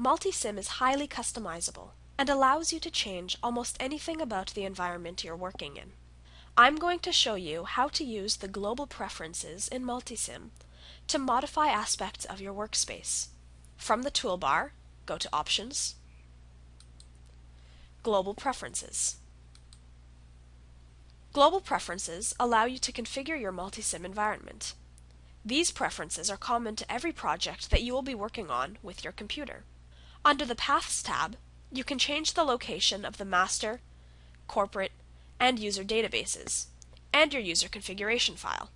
Multisim is highly customizable and allows you to change almost anything about the environment you're working in. I'm going to show you how to use the global preferences in Multisim to modify aspects of your workspace. From the toolbar, go to Options, Global Preferences. Global preferences allow you to configure your Multisim environment. These preferences are common to every project that you will be working on with your computer. Under the Paths tab, you can change the location of the master, corporate, and user databases, and your user configuration file.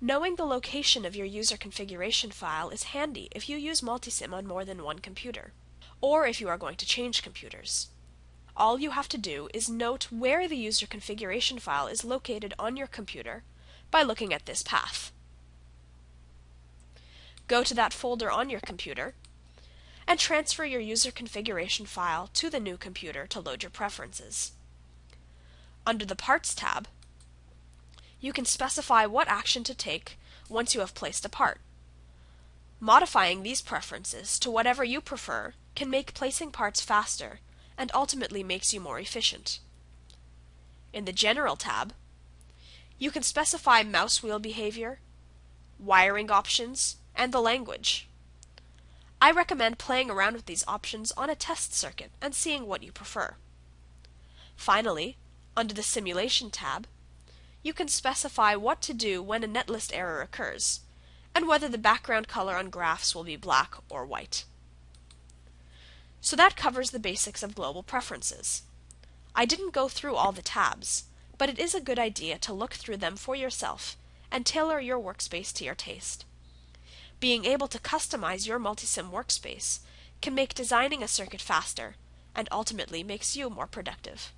Knowing the location of your user configuration file is handy if you use Multisim on more than one computer, or if you are going to change computers. All you have to do is note where the user configuration file is located on your computer by looking at this path. Go to that folder on your computer and transfer your user configuration file to the new computer to load your preferences. Under the Parts tab, you can specify what action to take once you have placed a part. Modifying these preferences to whatever you prefer can make placing parts faster and ultimately makes you more efficient. In the General tab, you can specify mouse wheel behavior, wiring options, and the language. I recommend playing around with these options on a test circuit and seeing what you prefer. Finally, under the Simulation tab, you can specify what to do when a netlist error occurs, and whether the background color on graphs will be black or white. So that covers the basics of global preferences. I didn't go through all the tabs, but it is a good idea to look through them for yourself and tailor your workspace to your taste. Being able to customize your multisim workspace can make designing a circuit faster and ultimately makes you more productive.